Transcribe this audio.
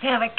Havoc.